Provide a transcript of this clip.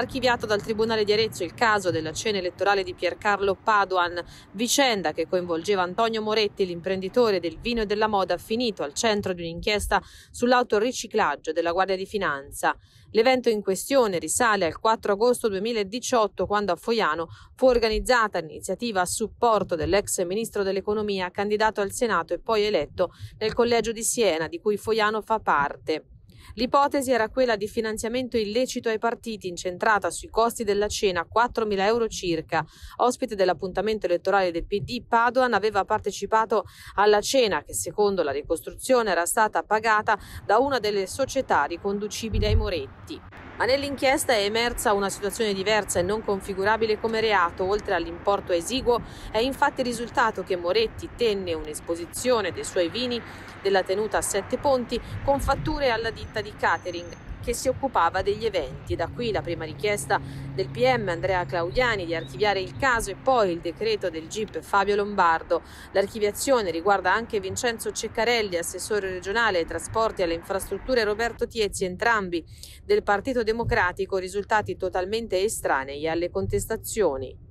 Archiviato dal Tribunale di Arezzo il caso della cena elettorale di Piercarlo Paduan, vicenda che coinvolgeva Antonio Moretti, l'imprenditore del vino e della moda, finito al centro di un'inchiesta sull'autoriciclaggio della Guardia di Finanza. L'evento in questione risale al 4 agosto 2018, quando a Foiano fu organizzata l'iniziativa a supporto dell'ex ministro dell'Economia, candidato al Senato e poi eletto nel collegio di Siena, di cui Foiano fa parte. L'ipotesi era quella di finanziamento illecito ai partiti incentrata sui costi della cena, 4.000 euro circa. Ospite dell'appuntamento elettorale del PD, Padoan aveva partecipato alla cena che secondo la ricostruzione era stata pagata da una delle società riconducibili ai Moretti. Ma nell'inchiesta è emersa una situazione diversa e non configurabile come reato. Oltre all'importo esiguo, è infatti risultato che Moretti tenne un'esposizione dei suoi vini della tenuta a Sette Ponti con fatture alla ditta di catering che si occupava degli eventi. Da qui la prima richiesta del PM Andrea Claudiani di archiviare il caso e poi il decreto del GIP Fabio Lombardo. L'archiviazione riguarda anche Vincenzo Ceccarelli, assessore regionale ai trasporti e alle infrastrutture Roberto Tiezzi, entrambi del Partito Democratico, risultati totalmente estranei alle contestazioni.